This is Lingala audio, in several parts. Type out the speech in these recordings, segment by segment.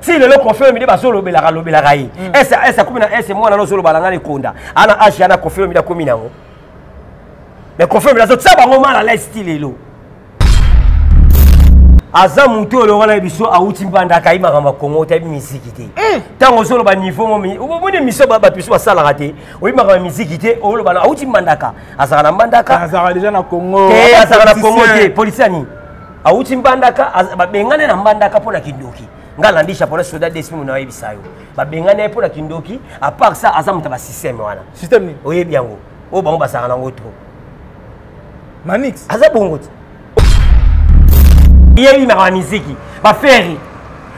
ti lelo kofi olomide bazolobelaka lobelaka ye mm. ese akomi na ese mwana nozoloba na ngai na ekonda ana age ana kofi olomide akomi na yango mais kofi olomide azotia bango mala lesi ti lelo aza motu oyo wana biso awuti mbanda akayi makambo ya kongo otayebi miziki te eh. ntango ozoloba niveau omoni émission bato biso basalaka te oyebi makambo ya miziki te oloba awuti mbandaka azalaka na mbandaka azalaka deja na kongo te azalaka na kongo te polisi ya nini awuti mbandaka babengane na mbandaka mpo na kindoki nga landi japonais soda dsp mona ayebisa yo babengani ye mpo na kindoki apart ça aza moto ya basystème wana système nini oyebi yango oyo bango basaka nango trop manix aza bongo te yebi maka miziki baferi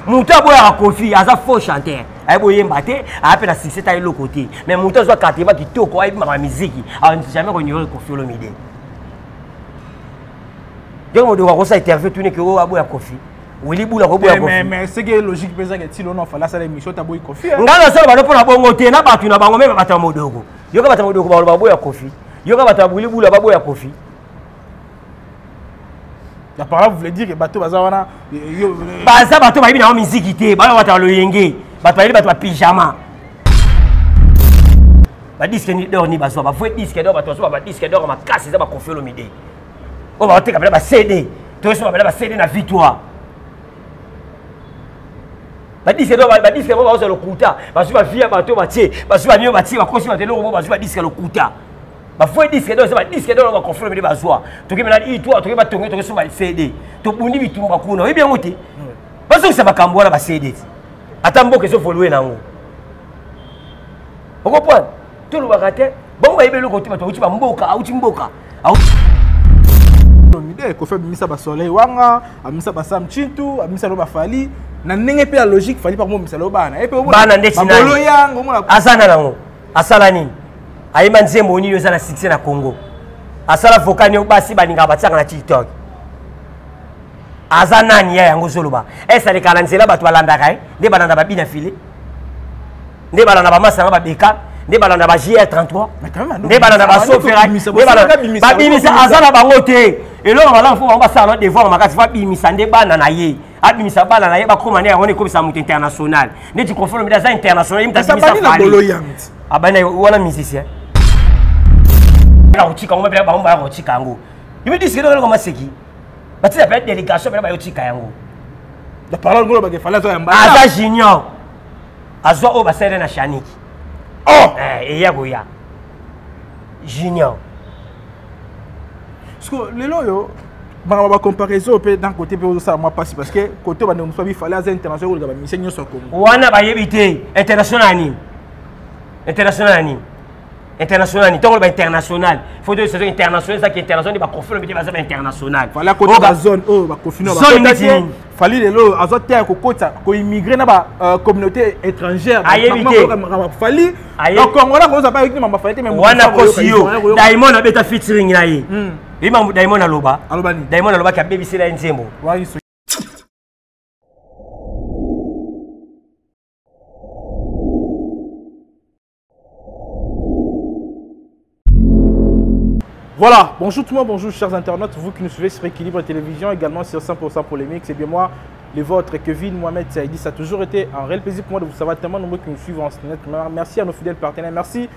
moto aboyaka kofi aza faux chanteur ayebi oyemba te aya mpe na succès ta eloko te mais moto azwa karte yeba kitoko ayebi maka miziki awa jamais konyore kofi olomide ndenge modoka akosa interview tuni ke oyo aboya kofi wili bula ko boya kofi mais c'est que logique pesa ke tilo no fala sala émission ta boy kofi nga na sala bano pona bongo te na batu na bango meme bata modoko yoka bata modoko ba ba boya kofi yoka bata wili bula ba boya kofi la parole voulait dire que bato baza wana baza bato bayebi na yo miziki te bana bato ya loyenge bato bayebi bato ya pyjama badiske ni dor ni bazwa bavue diske dor bato bazwa badiske dor makasi eza bakofi olomide oyo bakoteka mpena bacd toyeso babela bacd na victoire badiske badiske bo bazwa lokuta bazwi bavi ya bato batie bazwi banio batie bakosi bato eloko bo bazwi badiske lokuta bafoi diske do eza badiske do baconfirme nde bazwa toki mela itwa toki batonge toki soma cd tobundi bitumba kuna oyebi yango te bazongisa makambo wana bacd ti ata mboka ezovolue na yango okopoine tolobaka te bango bayebi eloko te bato bauti bamboka auti mboka mide kofi abimisa basoleil wanga abimisa basam chintu abimisa lo bafali na ndenge mpe ya logique fali bango omisa lo bana ye mpebana nde tinabolo yango aza na nango asala nini ayemba nzembo nini eza na succès na congo asala vocal nio basi balingaka batiaka na tiktok aza nani ya yango ozoloba ese alekaka na nzela bato balandaka ye nde balanda babina file nde balanda bamasanga babeka nde balanda ba jr 33 nde balanda basoferababimisa aza na bango te eloko malamu fo bango basala na devoir makasi fo abimisa nde bana na ye abimisa bana na ye bakoma nde yango nde ekomisa moto international nde tikonfolo mide aza international ye moto abimisa fali abani wana musicien akotika yango mpe bango bayakotika yango imidisikete okolekoma seki batika mpe délégation mpena bayotika yango la parole ngolo bake fale azo yamba aza junior azwa oyo basele na shaniki oh eh, eya koya junior siko lelo oyo makambo bacomparaison mpe d'un côté mpe ozosala mwa mpasi parce que kote bande mosusu bifale aza international koleka bamission nyonso ya congo wana bayebi te international ya nini international ya nini international ni ntongo loba international faut dire saison international ezaki international nde bakofi lobi te baza ba international fali akota bazone oyo bakofi na zone neti nini fali lelo azwa te ya kokota koimmigre na ba euh, communauté étrangère ayebi te fali congolais koza ba yokini mama fali te wana kosi yo diamond abeta featuring na ye hmm. ye mambo diamond aloba diamond alobaki abebisela ye nzembo Voilà, bonjour tout le monde, bonjour chers internautes, vous qui nous suivez sur Équilibre Télévision, également sur 100% Polémique, c'est bien moi, le vôtre, Kevin Mohamed Saïdi. Ça a toujours été un réel plaisir pour moi de vous savoir tellement nombreux qui nous suivent en ce net. Merci à nos fidèles partenaires, merci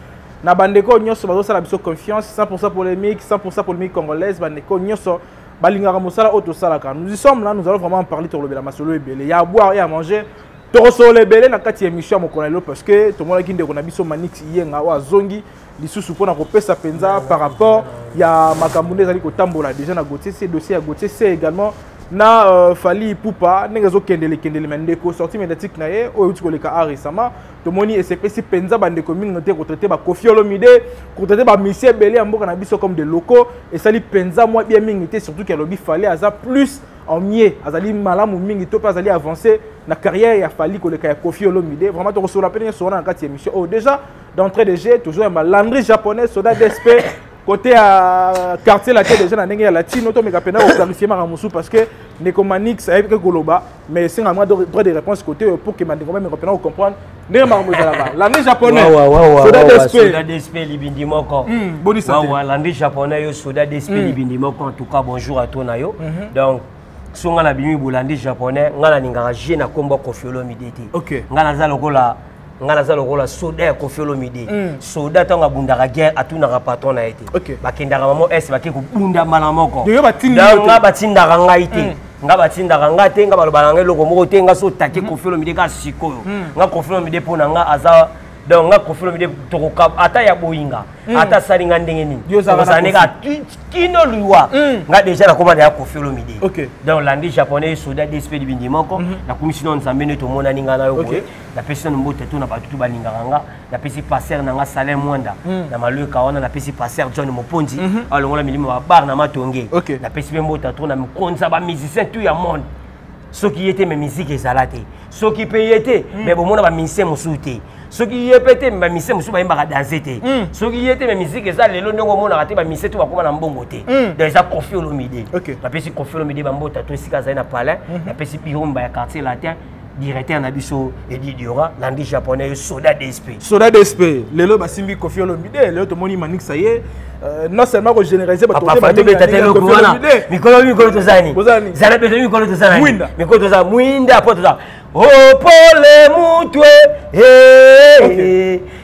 na bandeko nyonso bazosala biso confiance 100% polémique 100% polémique congolaise bandeko nyonso balingaka mosala oyo tosalaka nous y sommes là nous allons vraiment en parler tolobela masolo ebele ya boire et à manger tokosolola ebele na kati ya émission ya mokolo ya lelo parce que tomonaki ndeko na biso manix iyenga oyo azongi lisusu mpo na kopesa mpenza par rapport ya makambo nde ezali kotambola déjà na gautier se dossier ya gautier se également na euh, fali ipupa ndenge ezokendelekendele ma ndeko sorti médiatique na ye oyo euti koleka a récemment tomoni esepesi mpenza bandeko mingi no te kotraite bakofi olomide kotraite bamisie ebele ya mboka na biso comme de locaux esali mpenza mwa bia mingi te surtout ke alobi fali aza plus en mieux azali malamu mingi to mpe azali avancé na carrière ya fali koleka ya kofi olomide vraiment tokosola mpe ndenge sowana na kati ya émission oyo oh, déjà d'entrée de jeu tozoyamba landri japonais soda dsp côté ya euh, quartier latin déjà na ndenge ya latino tomeka mpena koclarifie maka mosusu parce que ndeko manix ayebike koloba mais esenga mwa droit de réponse côté oyo pour ke mandeko mameko mpena kocomprendre ndenge makambo ezalaka landi japonaissoda dsp libindi moko hmm, bonisawa landi japonais yo soda dsp hmm. libindi moko en tout cas bonjour à to na yo mhm. donc so ngai nabimi bolandi japonais ngai nalingaka je na nkombo ya kofi olomide te ngai naza lokola ngai naza lokola soda ya kofi olomide hmm. soda ntango abundaka guerre atunaka patron na ye te bakendaka mamo est bake kobunda mbala moko ngai batindaka ngai te nga batindaka nga te nga balobaka nga eloko moko te nga so otake mhm. kofi olomide kaka sikoyo mhm. nga kofi olomide mpo na nga aza donc nga kofi olomide tokoka ata ya boyinga mhm. ata asali nga ndenge nini okozala ndenge kino liwa nga deja nakoma na ya kofi olomide donc landi japonais soda dsp libindi moko nakumisi no nzambe nde tomonani nga na yo boye napesi nano mbote to na bato to balingaka nga napesi passer na nga salin mwanda mm. na maluka wana napesi passer john moponzi mm -hmm. alongola milimo ya bar na matonge okay. napesi mpe mbota tro na mikonza bamusicien tout ya monde soki ye te me miziki ezala te soki mpe ye te mm. me bomona bamusicien mosusu te soki ye mpe te bamisie mosusu bayembaka danse te hmm. soki ye te me miziki eza lelo ndenge omonaka te bamisie to bakoma na mbongo te hmm. donc eza kofi olomide napesi kofi olomide bambota to esika azali na palin hmm. napesi birumba ya quartier latin directeur na biso edi diora landi japonais yo soda dsp soda dsp lelo basimbi kofi olomide lelo tomoni manikisa ye euh, non seulement kogénéralise batobetatalokowana mikolo mikolo tozani zala beto mikolo tozani mikolo toza mwinda po toza opole mutwe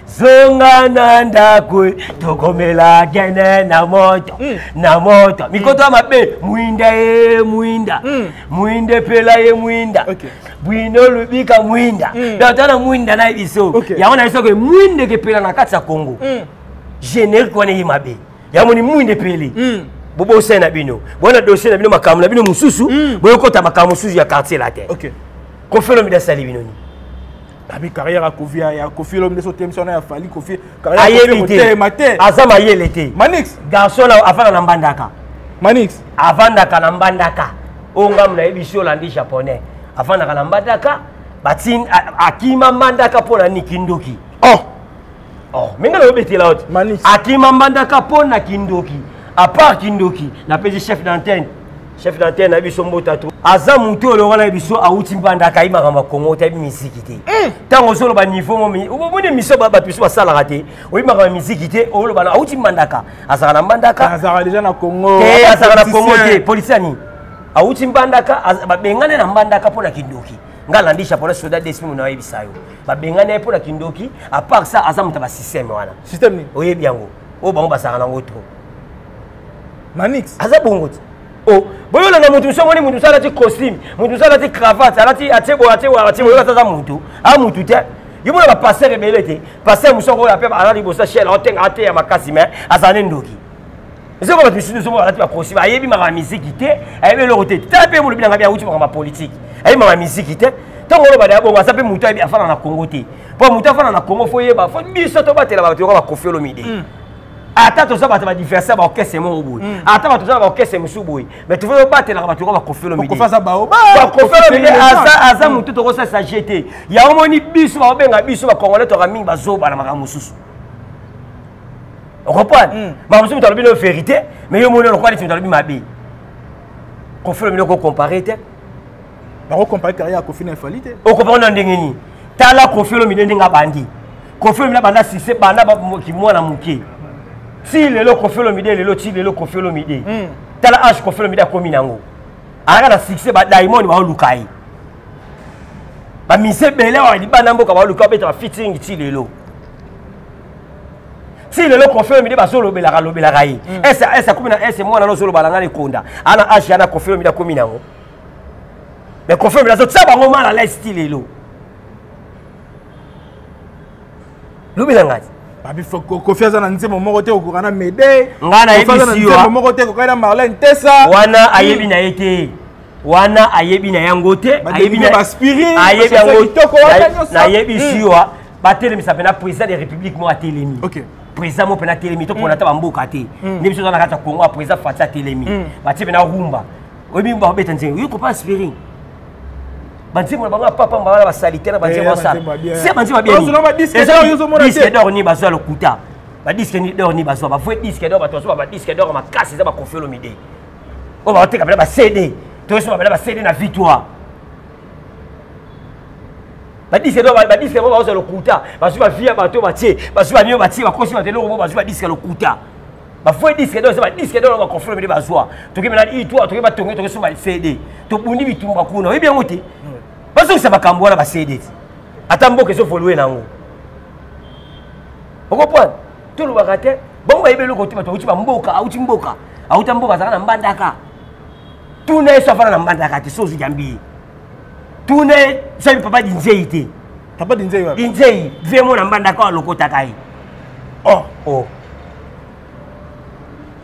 zonga na ndako e, tokomela gene na moto mm. na moto mm. mikoto ya mabe mwinda ye mwinda mm. mwinda epela ye mwinda okay. bwino lubika mwinda mm. donc tana mwinda na biso okay. yango na biso ke mwinda ekepela na kati ya congo mm. generique wana ye mabe yamoni mwinda epeli mm. bobosani na bino bona dossier na bino makambo na bino mosusu mm. boyokota makambo mosusu ya quartier la te okay. kofelomida asali bino nini abi carrière ya kofi ya kofi olomide so temisa wana ya fali kofi ayebi te aza mayele te manix garçon afanda na mbandaka manix afandaka na mbandaka oyo ngamu nayebi si olandi japonais afandaka na mbandaka batin akima mbandaka mpo na nini kindoki oh oh mingi na obetela oti akima mbandaka mpo na kindoki apart kindoki napesi chef d'antenne chef d'antenne na biso mbota to aza motu oyo longo na biso awuti mbanda akayi makambo ya kongo otayebi miziki te eh! ntango ozoloba niveau momi omoni miso bato biso basalaka te oyebi makambo ya miziki te olobana awuti mbandaka azalaka na mbandaka azalaka deja na kongo te azalaka na kongo te polisi ya nini awuti mbandaka babengane na mbandaka mpo na kindoki nga alandi chapeau na soda desmi mona oyebisa yo babengani ye mpo na kindoki apart ça aza moto ya basystème wana système nini oyebi yango oyo bango bazalaka nango trop manix aza bongo ti o oh, boyolanda moto mosu omoni moto mosu alati costume moto mosu alati cravate alati atie boye atie boye atie boye oyo aza moto a motu te yo mona bapaster ebele te paster mosu yango oyo ape aza liboso shel aotenga ateya makasi me aza ne ndoki ezoko bato misusu ezomona alati bakosi ayebi makambo miziki te ayebi eloko te tala mpe bolobi nanga biauti makambo ya politiki ayebi makambo miziki te ntango oloba na ya bongo aza mpe moto ayebi afana na congo te mpo moto afana na congo fo yeba fo biso tobatela bato yoko bakofi olomide mm. ata toza bato badiverse ya baorkestre moko boye hmm. ata bato toza na baorkestre mosusu boye mais tofai obatelaka bato yoko bakofelomidbakofelomide aza motu tokosalisa je te yango moni biso bakobenga biso bacongolais toka mingi bazoba na makambo mosusu okomprendre hmm. makambo mosusu moto alobi no verité mais yo moni lokola neti moto alobi mabe kofelomide okocompare te bako comparer carrière ya kofi na fali te okompare na ndenge nini tala kofi olomide ndenge abandi kofi olomide abanda sise banda kimwana moke ti lelo kofi olomide lelo ti lelo kofi olomide hmm. tala age kofi olomide akomi na yango alaka na succès badaimoni baoluka ye bamise ebele awa libanda mboka baoluka babeta bafiting ti lelo ti lelo kofi olomide bazolobelaka lobelaka ye ese hmm. akomi na ese mwana na ozoloba na ngai na ekonda ana age ana kofi olomide akomi na yango mais confirme nazo tia bango mal à l'aise ti lelo lobi na ngai kofi aza na nzembo moko te kokoka na mede ngai nayebisiyo moko te kokaki na marlene tesa wana ayebi na ye te wana ayebi na yango te ayebi yangoteyebisiwa hmm. batelemisa mpena président de république moko atelemi président moko mpena atelemi topona hmm. ata bamboka te hmm. nde biso oza na kati ya congo ya président fati atelemi batie mpena rumba oyebi bango babeta nzembo oyebi kopa aspiring banzembo na bango ya papa mbala basalite na banzembo basala se banzembo babieniske dor ni bazwa lokuta badiske ni dor ni bazwa bavue diske dor bato bazwa badiske dor makasi eza bakofelo mide oyo baoteka bela bacd toyesoma bela bacd na victoire badiske do badiske yango baozwa lokuta bazwi bavie ya bato batie bazwi banio batie bakosi bato eloko bo bazwi badiske lokuta bafue diske do eza badiske do loba confrere bede bazwa toki mena itwa toki batonge toki soma cd tobundi bitumba kuna oyebi yango te bazongisa makambo wana bacd te ata mboka ezovolue na yango okoprendre tolobaka te bango bayebi eloko te bato auti bamboka auti mboka auta mboka azalaka na mbandaka tuna ye so afana na mbandaka te so ozwi jambi ye tuna ye so ayebi papa dinzei te papa dinzei wapi dinzei vie mona mbanda ko alokotaka ye oh oh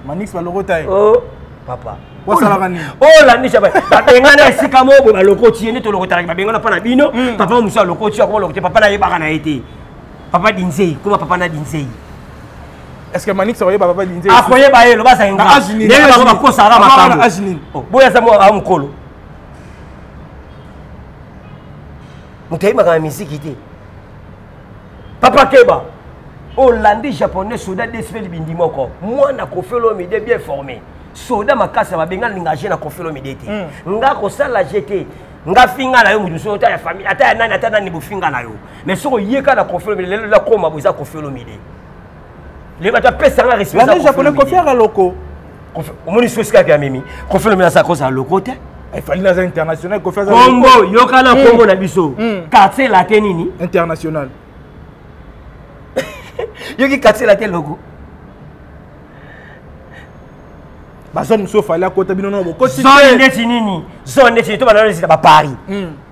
manix balokota ye oh papa osalaka nini olandisa oh, babengana esika moko boye balokoti ye nde tolokotalaki babengana mpa na bino hmm. papa mosusu alokoti akoma lokote papa nayebaka na ye te papa dinzei koma papa na dinzei est-ce que manix akoyeba papa dinzei akoyeba ah, ye loba azali nga ndenge bango bakosaka makambo boye aza mokolo moto ayebaka na miziki te papa keba olandi japonais soda dsp libindi moko mwana kofelo mide bien formé soda makasi ya babenga linga je na kofelo mide te hmm. nga kosala je te nga finga na yo moto mosusu ata ya famille ata ya nani ata nani bofinga na yo mais soki oyeka na kofelo mide lelo lakoma boza kofelo mide le bato apesa nga respect lande japonais kofi aka loko omoni sosi kaka ya mimi kofi olomela aza koza loko te efali naza international kofi aza kombo yoka na kombo na biso quartier late nini international yoki quartier late loko bazone mosusu ofali akota bino no bokoti zone ndeti nini zone ndeti to banano ezita baparis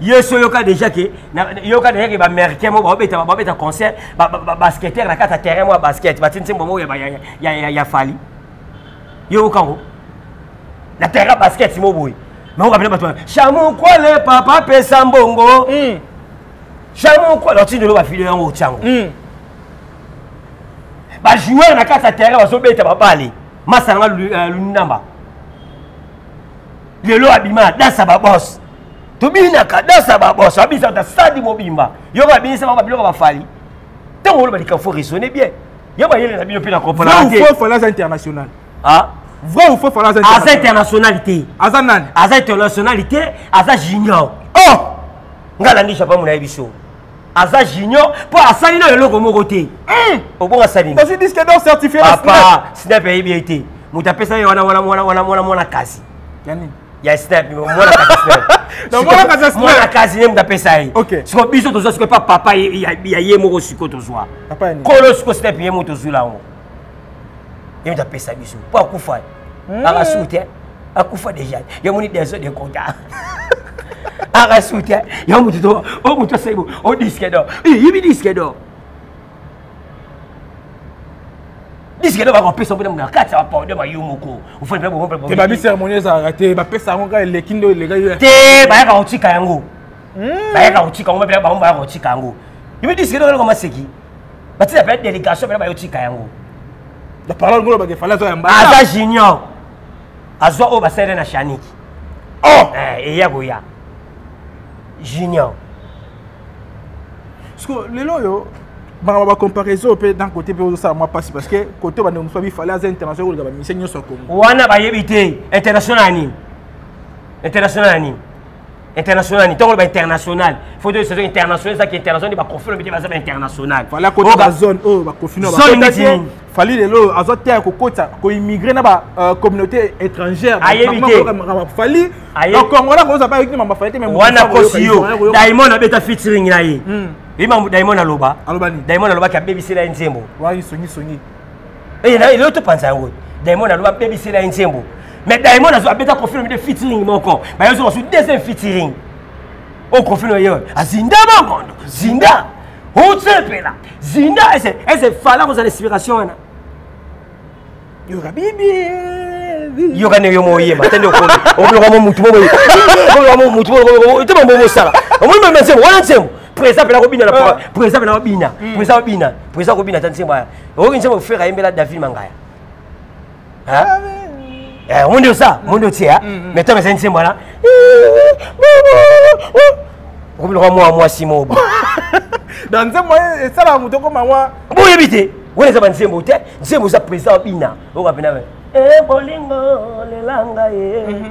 yo so yoka déjà ke yoka déjà ke ba américain mo ba beta ba beta concert ba basketteur na kata terrain mo basket ba tintin mo ya ya ya ya fali yo kango na terrain basket mo boy mais on rappelle bato chamu kwale papa pesa mbongo hmm. chamu kwale otindi lo ba filo yango otyango hmm. ba joueur na kata terrain ba so beta ba bale masanga euh, lunamba lelo abima adasa babos tobinaka dasa babos abisa ta sadi mobimba yoko abinisa bango babiloko bafali ntango oloba likambo fo raisonne bien yo bayele na bino mpe na comprendrefala aza international ah? vrai ou faux fala aza international te aza nani aza international te aza junior oh ngai alandi japon monayebi so aza junior mpo asali nayo eloko moko te hmm. obonga sali ozwi disque dor certifié papa snap ayebi ye te moto apesa ye wana wana wana wana wana mwana kasi ya snap mwana kasi snap mwana kasi nde moto apesa ye siko biso tozwa siko epa papa ya ye moko siko tozwa kolo siko snap ye moko tozwila yango ye moto apesa biso mpo akufa hmm. akasuki te akufa deja ye moni deso de kota akasuki te ya moto to o moto asali bo o diske do yibi diske do diske do bakopesa mpona mona kati ya bapaude ma yo moko ofandibabompe babi ceremonie ezalaka te bapesa yango kaka eleki ndo eleka te bayaka kotika yango hmm. bayaka kotika yango mabela bango bayaka kotika yango yibi diske do kaka maseki batika mpe delegation mpena bayotika yango la parole ngolo bake fale azwa yamba aza junior azwa oyo basalele na shaniki oh eh, eya koya junior siko lelo oyo makambo bacomparaison mpe d'un côté mpe ozosala mwa mpasi parce que kote bandeko mosusu bifale aza international koleka bamise nyonso ya kongo wana bayebi te international ya nini international ya nini international ni ntongo loba international faut dire saison international ezaki international nde bakofi lobi te baza ba international fali akota bazone oyo bakofi na bakotaki fali lelo azwa te ya kokota koimmigre na ba euh, communauté étrangère ayebi te fali bakongola koza ba yoki mamba fali te wana kosi yo daimon abeta featuring na ye hmm. ye mambo daimon aloba daimon alobaki abebisela ye nzembo wayi songisongi eyela eleo topanza yango diamond aloba abebisela ye nzembo mais diamond azo abeta confirme de featuring moko bayozo basu deuxième featuring o confirme ye azinda mangondo zinda otsepela zinda ese ese fala kozala inspiration wana yoka bibi yoka ndenge yo moyema te nde okomi okomiloka mo mutu moboye okomiloka mo mutu moboye te mambo mosala omoni mama nzembo wana nzembo président mpe nakobina na président mpe nakobina président obina président akobina ata nzembo aya okoki nzembo frere ayembela david mangaya omonde osa omonde otie mais ntango ezali nzembo wana okomi lokwa mwa mwasi mobo na nzembo esalaka moto okoma mwa boyebi te wana eza banzembo te nzembo eza président bina oyo kapena eh, bolingo lelanga ye eh. mhm.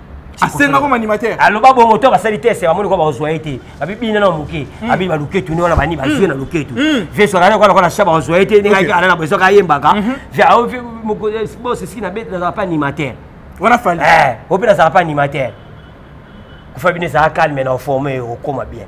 asenga comme animateur aloba bongo to basali test bamoni kwa bakozwa ye te babi bina na moke hmm. abi baluketu ni wana bani bazwi hmm. na luketu hmm. veso alali kwa lokola sha bakozwa ye te ndenge ayaki alala boye soki ayembaka bos esiki nabeti nazala mpe animateur wana fali eh, o mpe nazala mpe animateur kufa bino ezala calme na oforme okoma bien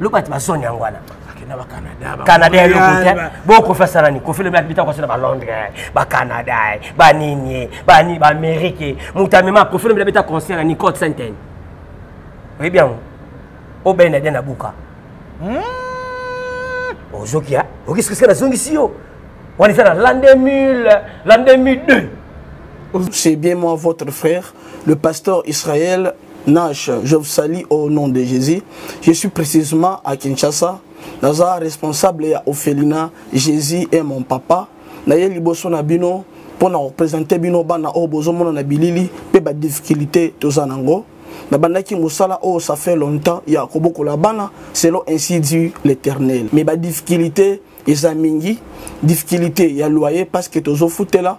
loba ti bazone yango wana canada ya eloko te bokofi asala ni kofi lobi akibita kwasi na balondre bacanada banini bani baamérike moto amema kofi lobi abeta concert ya nicot sainten oyebi yango obenda dia na buka ozoki ya okisikisika nazongisi yo wana eza na l'an 2000 l'an 2002 C'est bien moi, votre frère, le pasteur Israël Nash, je vous salue au nom de Jésus. Je suis précisément à Kinshasa. Naza responsable ya Ophelina. Jésus est mon papa. Naye liboso na bino mpo na kopresente bino bana oyo bozomona na bilili mpe badifficulté toza nango nabandaki mosala oyo ça fait longtemps ya kobokola bana selon ainsi dit l'éternel mais badifficulté eza mingi difficulté ya loyer parce que tozofutela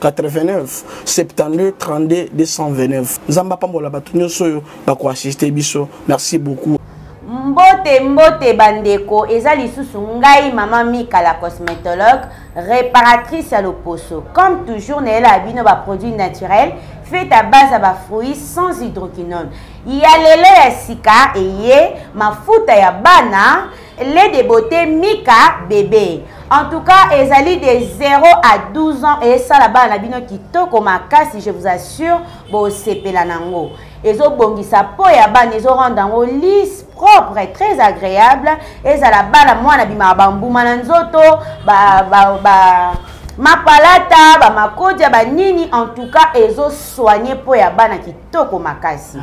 89 72 32 229 nzambe apambola bato nyonso oyo bakoassiste biso merci beaucoup mbote mbote bandeko eza lisusu ngai mama mika la cosmétologue réparatrice ya loposo comme toujours nayelaka bino baproduit naturel fait à base ya bafruit sans hydroquinone ya lelo ya sika eye mafuta ya bana les de beauté mika bebe en tout cas ezali de 0 à 12 ans esala bana na bino kitoko makasi je vous assure bosepela nango ezobongisa po ya bana ezorendre yango lise propre très agréable ezala bana mwana bimaka bambuma na nzoto ba, ba, ba mapalata bamakodia banini en tout cas ezosoigne mpo ya bana kitoko makasi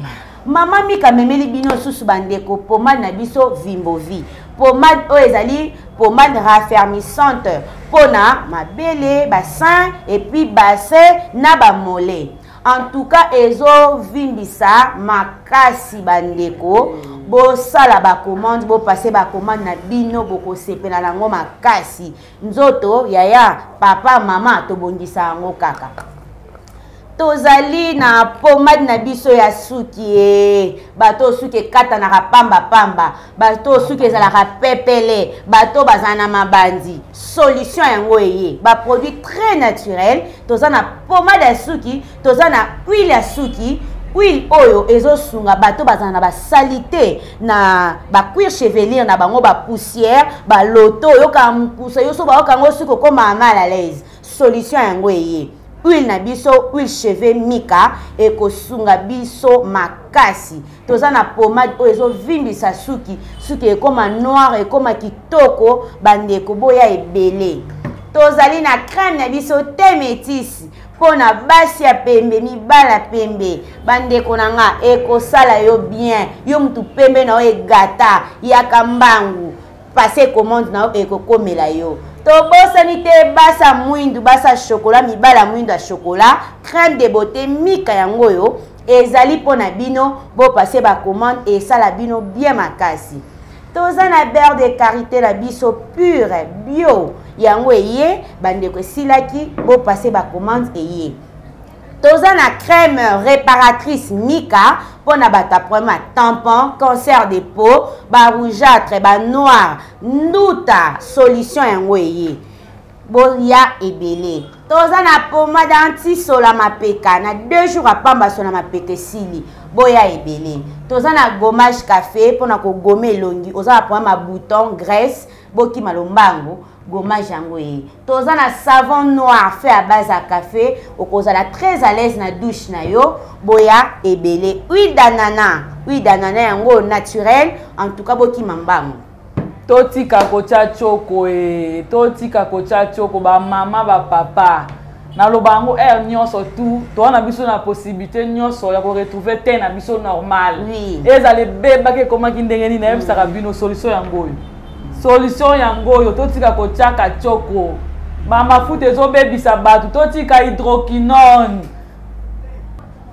mama mika amemeli bino lisusu bandeko pomade na biso vimbovi pomade oyo ezali pomade raffermissante mpo na mabele basin epuis bassin na bamole en tout cas ezovimbisa makasi bandeko bosala bacommande bopase bacommande na bino bokosepela na yango makasi nzoto yaya papa mama tobongisa yango kaka tozali na pomade na biso ya suki e bato oyo suki ekatanaka pambapamba bato oyo suki ezalaka pepele bato oyo bazala na mabandi solution yango eye baproduit très naturel toza na pomade ya suki toza na huile ya suki huile oyo ezosunga bato bazala na basalite na bacuire chevelire na bango bapoussière baloto oyokaka mokusa yo so bayoka yango soki okoma mal à l'aise solution yango eye huile na biso huile cheveux mika ekosunga biso makasi toza na pomade oyo ezovimbisa suki suki ekoma noire ekoma kitoko bandeko boya ebele tozali na crème na biso te metisi mpo na basi ya pembe mibala pembe bandeko na nga ekosala yo bien yo mutu pembe na yo egata yaka mbangu passe commande na yo ekokomela yo tobosani te basa mwindu basa shokola mibala mwindu ya shokola crème de beauté mika yango oyo ezali mpo na bino bopase bacommande esala bino bien makasi toza na beurre de karité na biso pure bio yango eye bandeko esilaki bopase bacommande eye toza na crème réparatrice mika mpo na bato ya problème ya tampon cancer de peau barougeâtre banoir nduta solution yango eye bolia ebele toza na pomade antisola mapeka na deux jours apamba sola mapeka esili boya ebele toza na gommage café mpona kogoma elongi oza na pomade ma bouton graisse bokima lombango gommage yango ye toza na savon noir fait à base ya café okozala très à l'aise na douche na yo boya ebele huile d'anana huile d'anana yango naturel en tout cas bokima mbango totika kotya tioko e totika kotya tioko bamama bapapa naloba yango aire nyonso tu toa na biso na possibilité nyonso ya koretrouve te na biso normal oui. ezala ebebaki ekomaki ndenge nini nayebisaka bino solution yango oyo solution yango oyo totika kotyaka tioko bamafuta ezobebisa bato totika hydroquinone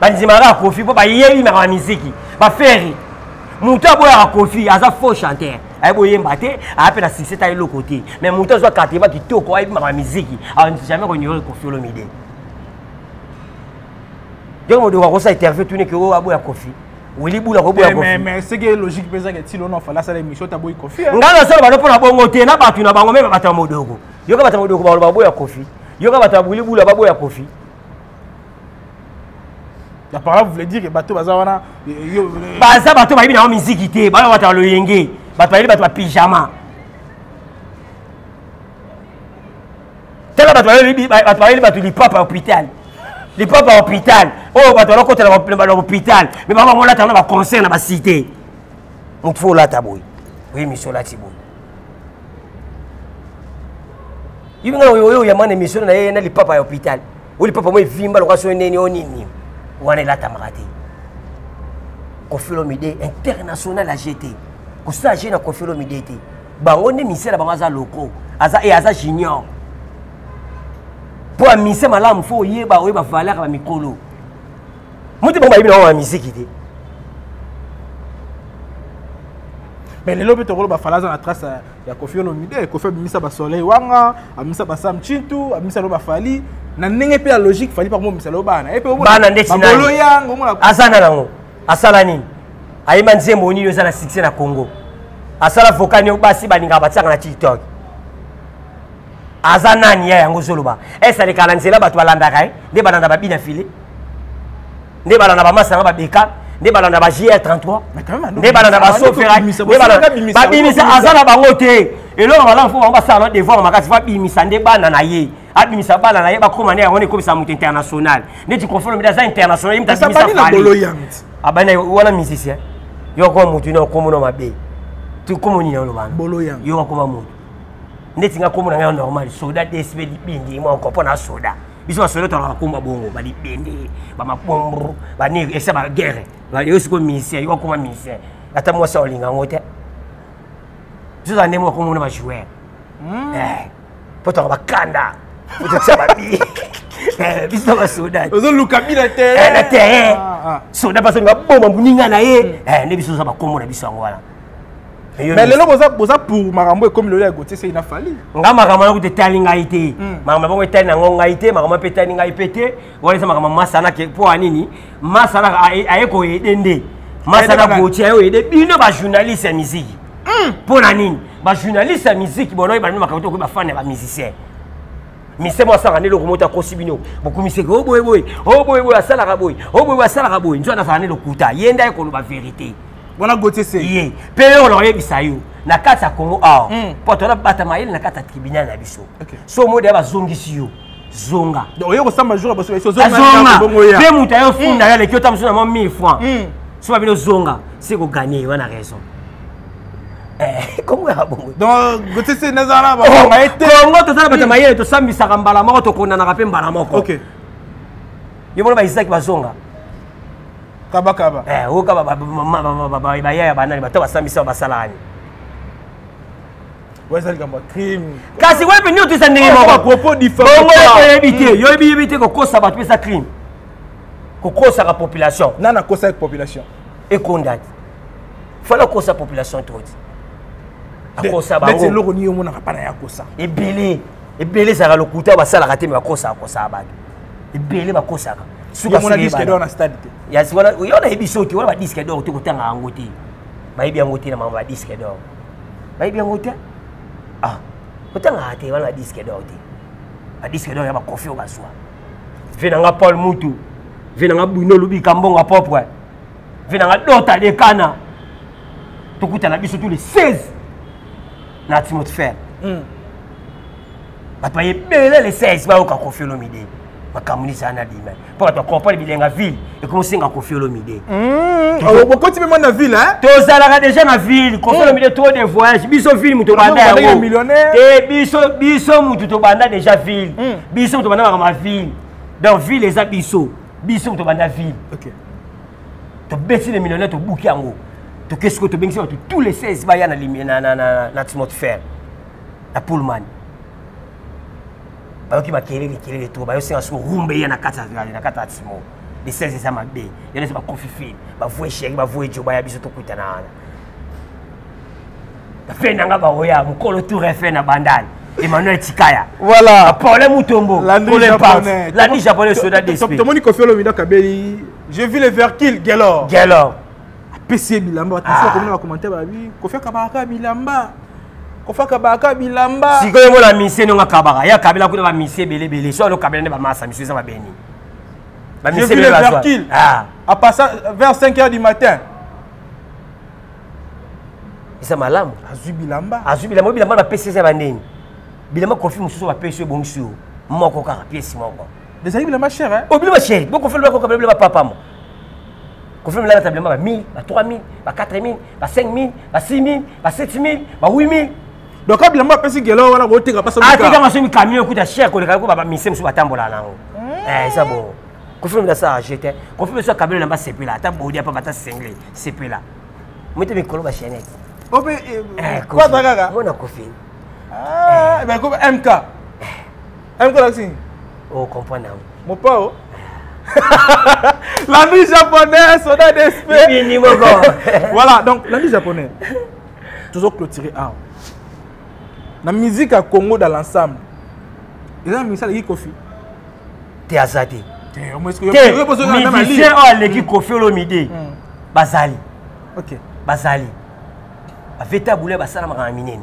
bandimaka kofi mpo bayebi maka bamiziki baferi moto aboyaka kofi aza faux chanteur ayebi koyemba te aya mpe na succès ta eloko te mais moto azwa katema kitoko ayebi maka bamiziki jamais konyore kofi olomide ndenge modoko akosa interview tuni ke oyo aboya kofi wili bula koboya kofimais seke ye logique mpe ezaka etilo na ofala asala émission taboyi kofi ngai nasala bano mpo na bongo te na bato na bango meme bato ya modoko yoka bato ya modoko baloba baboya kofi yoka bato ya bwili bula baboya kofi La parole voulait dire que bateau baza wana baza bateau bayebi na miziki te bana bata loyenge bato bayebi bato ba pyjama tala bato bayebi bato bayebi bato lipapa ya hôpital lipapa ya hôpital oyo bato balokota na hôpital me bango bango olata wana baconcert na bacité moto fo olata boye oye misio olati boye yibinga oyo oyamana emission na ye na lipapa ya hôpital oli papa mo evimba lokola soki nini o nini wana elatamaka te kofi olomide international age te kosala age na kofi olomide te bango nde misele bango aza loko aza e aza junior mpo amise malamu fo oyeba oyeba valeur ya bamikolo mote bango bayebi na bango ya miziki te mais lelo mpe tokoloba fala aza na trace ya kofi olomide kofi abimisa basoleil wanga abimisa basam chintu abimisa lo bafali na ndenge mpe ya logique fali par momisa lo bana ye mpebana nde tinabolo yango omona aza na nango asala nini ayemba nzembo nini oza na succès na congo asala vocal nio basi balingaka batiaka na tiktok aza nani ya yango ozoloba ese alekala nzela bato balandaka ye nde balanda babina file nde balanda bamasa nanga babeka nde balanda ba jr 33 nde balanda basoferababimisa aza na bango te eloko malamu fo bango basala na devoir makasi fo abimisa nde bana na ye abimisa bana na ye bakoma nde yango nde ekomisa moto international nde tikonfolo mide aza international ye moto abimisa fali abana wana musicien yo akoma moto ina okomona mabe tikomo nini oloba yo akoma moto ndeti nga komona ngai normal soda dsp libindi moko mpo na soda biso basolo tolaka komba bongo balibende bamapombo banini esa bagere yo sikoyo misien yo akoma misien ata mwasi aolinga yango te biso za ndenge moko mona bajoueur hmm. eh, po tolaka bakanda po totisa babi eh, biso basoda ozoluka bi na terrain eh, na terrain ah, ah. soda basolinga boma moninga na ye hmm. nde biso oza bakombo na biso yango wana mais lelo boza boza pour makambo ekomi lelo ya gotie sei na fali nga makambo yango etali ngai te hmm. makambo yango etali nango ngai te makambo mpe etali ngai mpe te wana eza makambo masanake mpo ya nini masanaka aye koyede nde masana gotie aye oyede bino bajournaliste ya miziki hmm. mpo na nini bajournaliste ya miziki bonoyeba nini makambo te okoki bafane ya bamusicien mise mwa asaka nde eloko moko akosi bino bokumiseke o oh, boye boye o oh, boye boye asalaka boye o oh, boye boye asalaka boye nzwana azala nde lokuta ye nde aye koloba verité wana gotie se ye mpe yo na oyebisa yo na kati ya congo awa hmm. mpo tona bata mayele na kati ya tribunal na biso so omodi ya bazongisi yo zonga oye kosamba jour baso biso zonga mpe moto ayo funda yo aleki yo ta mosusu na mwa 1000 franc hmm. so babino zonga se koganye wana raison eh, kongo ya bongo donc gotisi naza na babonga ye te kongo toza na bato ya mayele tosambisaka mbala moko tokondanaka mpe mbala moko yo mona baisaki bazonga kabakaba eh, oyo kaba bayaya banani bato basambisa basalani kasi wepe nio toyisa ndenge mokobongo oyebi te yoyebi yebi te kokosa bato mpesa crime kokosaka population nani akosaki population ekondaki fala kokosa population toti akosa bango eloko nini omonaka mpana ya kosa ebele ebele ezalaka lokuta basalaka te me bakosaka kosaka bato ebele bakosaka yo nayebi so te wana badisque dor te kotanga yango te bayebi yango te na mama badisque dor bayebi yango te ah otangaka te wana badisque dor te badisque dor ya bakofi oyo bazwa ve nanga paul mutu ve nanga bwino olobika mbongo propre ve nanga dota dekana tokutana biso tu le 16 na atmosphère mm. bato baye ebele le 16 bayoka kofi olomide makambo nisa na bima mpo bato bakomprendre bilenga ville ekomosenga kofi olomide hmm, bokoti mpe mwa na ville tozalaka déjà na ville kofi hmm. olomide trop de voyage biso ville moto obanda yango te biso biso moto tobanda déjà ville hmm. biso moto obanda makama ville donc ville eza biso biso moto obanda ville tobeti le millionnaire tobuki yango tokei sikoyo tobengisi bato tous les 16 baya na atmosphère na pullman bayoki makelele kelele to bayosenga siko rumba eya na kati ya timo de 16 eza mabe yo nyonso bakofi fil bavue sheri bavue joba ya biso tokutana wana bafe na nga baoya mokolo tour efe na bandani Emmanuel Tikaya. Voilà. Paulin Mutombo. Landi japonais. Landi japonais soda d'esprit. Tomoni Kofi Olomide kabeli J'ai vu les Verkil Gelor. Gelor. apesi ye bilamba bato mosusu bakomi na bacommentaire babi kofi akabaka bilamba kofi akabaka bilamba sikoyo yango na misie ndenge akabaka ye akabela kuna bamisie ebele ebele so alokabela nde bamasa misu eza babeni bamisie ebele bazwa apasa vers 5 heures du matin eza malamu azwi bilamba azwi bilamba oyo bilamba na pesi eza bandeni bilamba kofi mosusu bapesi oyo ebongisi yo moko kaka piesi moko ezali bilamba cher eh? o oh, bilamba cher bo kofele bakoka bilamba bapapa mo kofele bilamba ta bilamba ba 1000 ba 3000 ba 4000 ba 5000 ba 6000 ba 7000 ba 8000 donc ka bilamba apesi gelo wana koteka mpasa atekanga soki camion ekuta cher koleka ko bamise mosusu batambola nango hmm. eh, eza bo kofele bila sa age te kofele so kabelo namba sepela ata bodi apa bata sengle sepela mote mikolo ba chaînette ope eh, eh, kwata kaka mona kofele mk Ami ko laxing. Oh comprendre yango. Mopao. L'ami japonais, son d'esprit. Fini moko. Voilà, donc l'ami japonais. Toujours clôturer arme. La musique à Congo dans l'ensemble. Et là, musique à Kofi. T'es azadé. T'es musicien oyo aleki kofi olomide bazali bazali baveta bule basalamaka na minene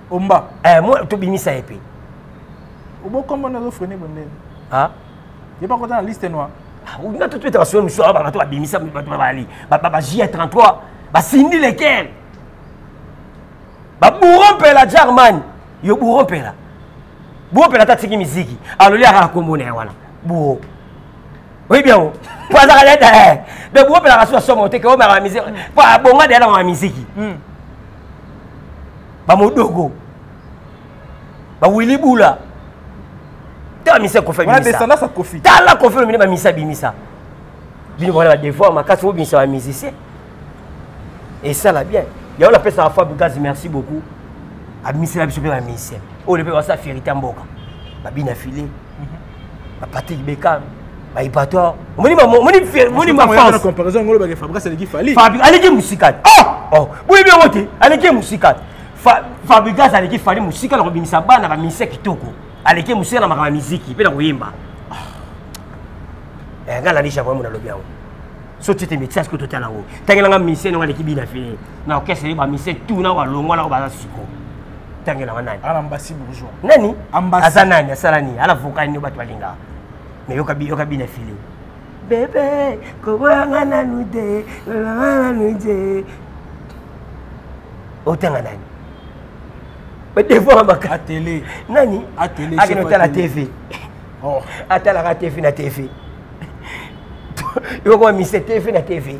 omba eh moi to bimisa ye pe obo kombo na zo freiner bonde ah ye pas content la liste noire ah ou na tout tout ta sur monsieur ba ba bimisa ba ba ali ba ba J33 ba sindi le ken ba bourron pe la German yo bourron pe la bourron pe la ta tiki miziki aloli aka kombo na ye wana bourron oyebi yango po azaka nete eh, de boropelaka so ya somo te ke omaka miziki po abonga deya na maka miziki hmm. bamodogo bawili bula tala misa ya kofi abimisadesalasa kofi tala kofi olomine bamisa abimisa bino bana badevoir makasi bobimisa bamusicien esala bien yango napesaka fabu gaz merci beaucoup abimisela biso mpe bamusicien oyo mpe basa ferite ya mboka babina file ba Patrick Beckham ba Ipator omoni ma omoni omoni ma France comparaison ngolo ba Fabregas aleki Fally Fabregas aleki musika oh oh boye bien wote aleki musika Fabregas aleki Fally musika na kobimisa bana ba mise kitoko aleki musika na makama miziki pe na koyemba ah. eh ngai nalisha vraiment nalobi yango so tete médecin soki totala yango ntangelanga mise nanga aleki bina fini na orchestre ye bamise tout na walongwa na baza siko tangi na nani ala mbasi bourgeois nani ambasi aza nani asala nini ala vocal nini bato balingaka mais yoka bi yoka bi na file bebe koboyanga nanu te lolanga nanu te otanga nani badevora baka atele nani atele akende otala tv oh. atalaka tv na tv yokoma mise tv na tv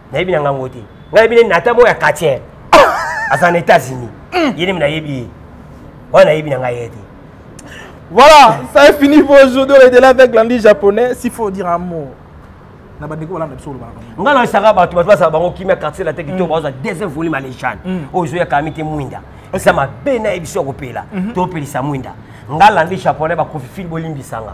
nayebi na ngango te ngai yebi ne nata moko ya katien aza na états-unis hmm. ye nemi nayebi ye oyo nayebi na ngai ye te Voilà, ça est fini pour aujourd'hui. On est là avec l'andy japonais. S'il faut dire un mot, na bandeko balanda biso olobaka ngai na esaka bato bato bazala bango kimia quartier la te kitoko mm. bazwa deuxième volume ya legende mm. oyo ezoyaka mite mwinda eza mabe na ye biso ya kopela mhm. topelisa mwinda ngai landi japonais bakofi fili bolimbisanga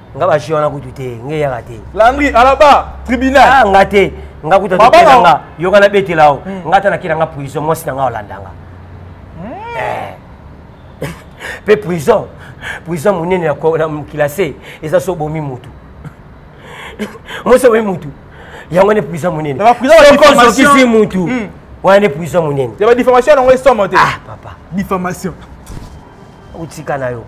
nga ba jeu wana kutu te nge yaka te landri alaba tribunal ah nga te nga kutu to pela nga yoka na betela o hmm. nga ta na kila nga prison moi sina nga olanda nga hmm. eh pe prison prison munene ya ko na kilase eza so bomi mutu moi so bomi mutu yango ne prison munene na prison ya diffamation mutu hmm. wana ne prison munene ya ba diffamation yango esomo te ah papa diffamation utika na yo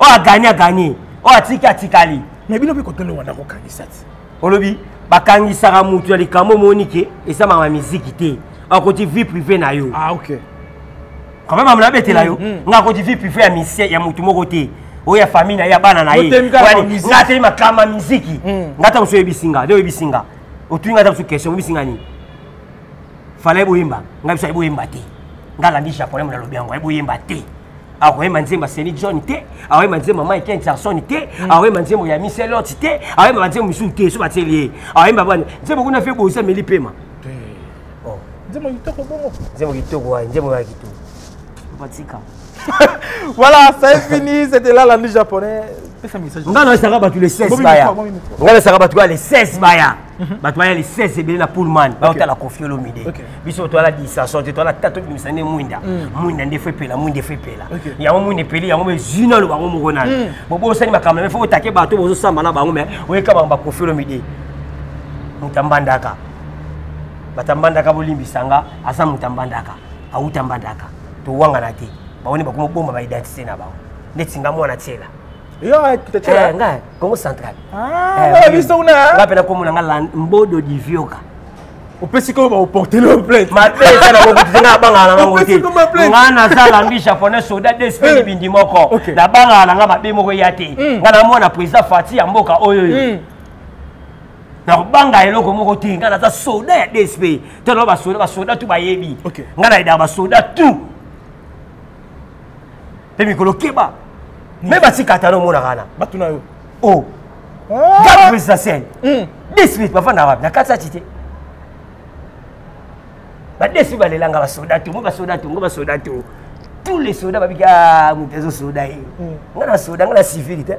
oyo agani agani oyo atiki atikali me bino mpe kotolo wana kokangisa ti olobi bakangisaka motu ya likambo omoni ke esamaka miziki te akoti vie privé na yo ah, okay. quand même amona abetela yo mm, mm. nga akoti vie privé ya misie ya motu moko te oyo ya famille na ye ya bana na ye nga ateli makama miziki mm. nga ata mosu oyebisi nga nde oyebisi nga otuni nga ata mosu question oyebisi nga nini fala boyemba ngai biso boyemba te ngai landi japonais mona lobi yango boyemba te akoyemba nzembo aseni john te akoyemba nzembo mike jackson te mm. akoyemba nzembo ya miselot te akoyemba banzembo mosusu te so batieli ye akoyemba bana nzembo kuna fe boyisa meli pema nzembo kitoko bongo nzembo kitoko waye nzembo ya kitoko batika voilà, ça est fini. C'était là la nuit japonais. nga nasaka bato le 16 baya nga nasaka bato ya le 16 baya mhm. bato baya le 16 ebele na pullman baotala kofi olomide biso toala distraction te toala tata obimisa nde mwinda mm. mwinda nde fo epela mwinda efo epela yango mwinda epeli yango mezwi nalo bango moko nani mm. bobosani makambo na fo otake bato bozosamba na bango me oyeka bango bakofi olomide moto ambandaka bato ambandaka bolimbisa nga aza moto ambandaka awuta mbandaka towangana te bango nde bakoma bomba baidentité na bango ndeti nga mwana tiela eh, nga congo central ah, eh, nga mpe nakomona nga mbodo divioka opesi koma oportele plainte mabe eza na mokutu nga abangaka na ngango te nga naza lambi japonais soda dsp eh. libindi moko nabangaka na nga mabe moko ya te hmm. nga namona président fati ya mboka oyo oyo hmm. nakobanga eloko moko te ngai naza soda ya dsp to na basoda basoda tu bayebi ngai nayedaka basoda tu mpe mikolo keba me batikata na omonaka wana bato na yo o oh. ah! gare présidentielle hmm. dsp bafandaka wapi na kati ya cite badesi balelanga basoda to mo basoda to ngo basoda to tous les soda babika ah, moto ezosoda ye hmm. ngai na soda ngai na civili te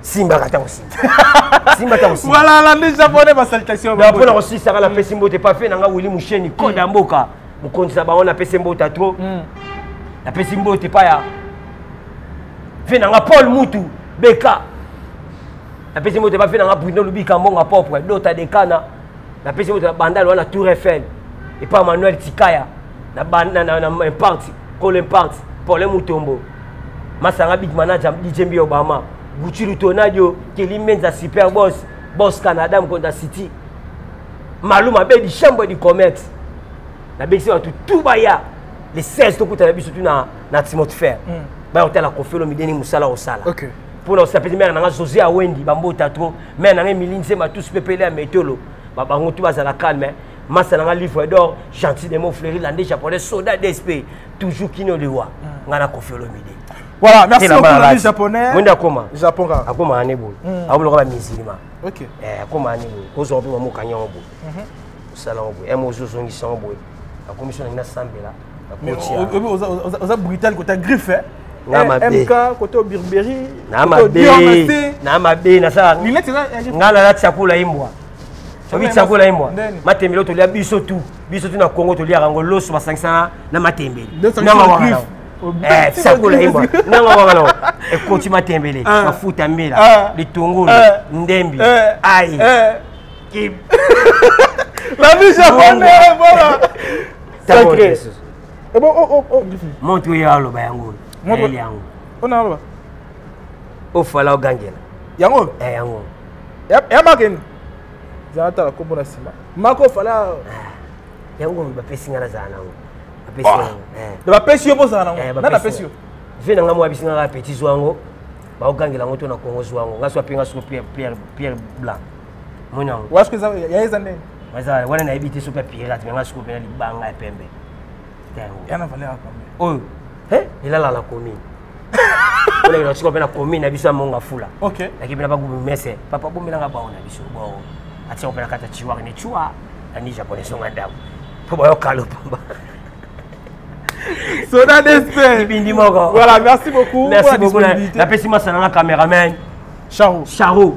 simbaka ata kosimba simba ata kosimba voilà la les japonais ba salutation ba pona kosisa kala pesi mbote pa fe na nga Willy Musheni koda mm. mboka mokonzi na bango na pesi mbota trop mm. na pesi mbote pa ya fe na nga Paul Mutu Beka na pesi mbote pa fe na nga Bruno Lubika mbonga propre dota de kana napesi moto na bandal wana tour eiffel epa manuel tikaya na, na, na, na, na, na impart kolo impart pole mutombo masanga big manager dj mbi obama gucci lutonadio keli menza super boss boss canada mkonda city maluma bedi chambre du commerce nabengisi bato tu baya le 16 tokutana biso tu na, na timote fer mm. baya kotala kofelo mideni mosala osala okay. mpo na osapesi mare na nga josé awendi bambota tro mare na nga emili nzema tous pepele ya metolo bango tu bazala calme masa na nga livre d'or gentil demo fleuri lande japonais soda dsp toujours kino liwa hmm. nga na kofi olomide voilà merci beaucoup lande japonais mwende akoma japon kaka akoma ane boye hmm. akomiloka bamisilima eh, akoma ane boye kozwa mpe mamokanyango boye mhm. osala yango boye eme ozozongisa yango boye na commission na sambela oza brutal kota griffe eh? na mabe eh, mk kote obirberi na mabe na mabe nasala ngai nalati yakula imbwa soki tiakola ye mwa matembele oyo tolia biso tu biso tu na congo toliaka yango loso basangisa na matembele tiakola ye mwa nanga wanga nao ekoti matembele ah. mafuta mbela ah. litungulu ah. ndembi ai La vie japonaise, voilà. Sacré. Eh bon, oh, oh, oh. Montre yo aloba yango. Montre yango. On a aloba. Ofala ogangela. Yango? Eh yango. Ya ya makeni. Zana tala kombo na sima. Mako fala. Eh, yango bapesi nga na zana yango. Bapesi ah. yango. Eh. Bapesi yo bozana yango. Eh, Nana pesi yo. Vie na nga mwa bisinga ka petit zwango. Ba ogangela yango to na Congo zwango. Nga so apinga so Pierre Pierre Pierre Blanc. mona yango wasko eza ya eza nde eza wana nayebi te soki ya pirate me nga sikoyo mpena libanga ya pembe yana valeur ya pembe oyo elala na commune olekela sikoyo mpe na commune na biso ya monga fula naki mpe na bagubu mese papa bomelanga bao na biso bao atiako mpe na kati ya chiwak ne chua ani japonais songa ndako mpo bayoka lopamba soda despin ibindi moko voilà merci beaucoup merci beaucoup napesi masana na cameraman charo charo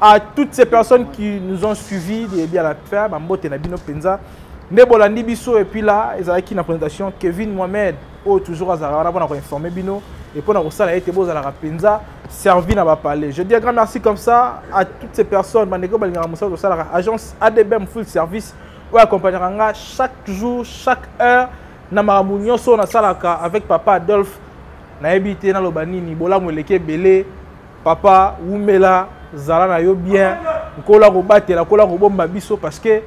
à toutes ces personnes qui nous ont suivis de bien la faire bambote na bino penza nde bolandi biso et puis là ezalaki na présentation Kevin Mohamed oyo oh, toujours azalaka wana mpona koinforme bino et mpona kosala ete bozalaka mpenza servi na bapale je dis un grand merci comme ça à toutes ces personnes bandeko balingaka mosala tosalaka agence adbm full service oyo accompagnaka nga chaque jour chaque heure na makambo nyonso oyo nasalaka avec papa adolphe nayebi te naloba nini bolamu eleki ebele papa wumela zala na yo bien nkola kobatela nkola kobomba biso parce que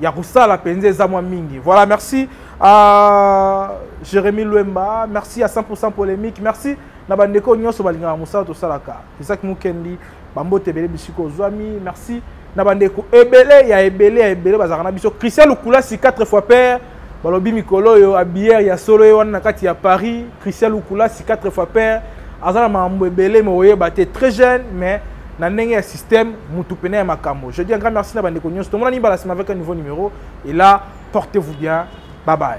ya kosala mpenza eza mwa mingi voilà merci à jérémi lwemba merci à 100 polémique merci na bandeko nyonso balingaka mosala tosalaka isaki mokendi bambote ebele bisika ozwami merci na bandeko ebele ya ebele ya ebele bazalaka na biso christian lukulasi 4 fois père balobi mikolo oyo abiere ya solo ye wana na kati ya paris christian lukulasi 4 fois père aza na makambo ebele me oyeba te très jeune mais na ndenge ya système mutu pene ya makambo je dis un grand merci na bandeko nyonso tomonani mbala nsima avec un nouveau numéro et là portez vous bien bye bye